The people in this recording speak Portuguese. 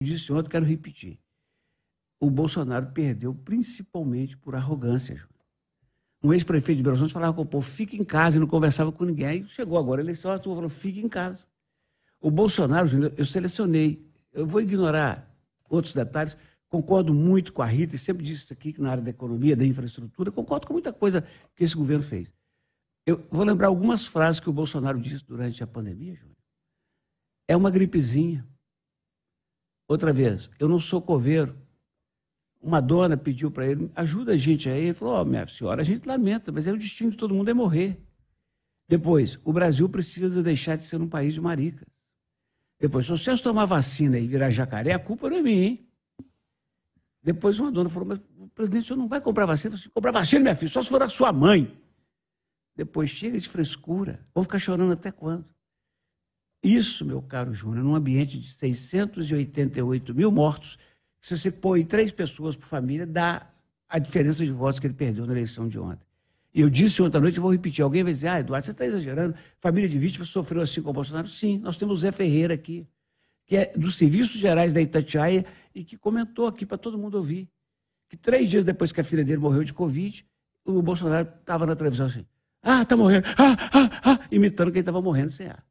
disse ontem, quero repetir. O Bolsonaro perdeu principalmente por arrogância. Um ex-prefeito de Belo Horizonte falava com o povo, fique em casa e não conversava com ninguém. Aí chegou agora a eleição, a falou, fique em casa. O Bolsonaro, eu selecionei. Eu vou ignorar outros detalhes. Concordo muito com a Rita, e sempre disse isso aqui, que na área da economia, da infraestrutura, concordo com muita coisa que esse governo fez. Eu vou lembrar algumas frases que o Bolsonaro disse durante a pandemia, Júnior. É uma gripezinha. Outra vez, eu não sou coveiro. Uma dona pediu para ele, ajuda a gente aí. Ele falou, oh, minha senhora, a gente lamenta, mas é o destino de todo mundo é morrer. Depois, o Brasil precisa deixar de ser um país de maricas. Depois, se vocês tomar vacina e virar jacaré, a culpa não é minha, hein? Depois uma dona falou, mas presidente, o senhor não vai comprar vacina? Eu falei, comprar vacina, minha filha, só se for a sua mãe. Depois chega de frescura. Vão ficar chorando até quando? Isso, meu caro Júnior, num ambiente de 688 mil mortos, se você põe três pessoas por família, dá a diferença de votos que ele perdeu na eleição de ontem. E eu disse ontem à noite, vou repetir. Alguém vai dizer, ah, Eduardo, você está exagerando. Família de vítimas sofreu assim com o Bolsonaro? Sim, nós temos o Zé Ferreira aqui, que é dos Serviços Gerais da Itatiaia e que comentou aqui para todo mundo ouvir. Que três dias depois que a filha dele morreu de Covid, o Bolsonaro estava na televisão assim, ah, tá morrendo, ah, ah, ah, imitando quem estava morrendo sem ar.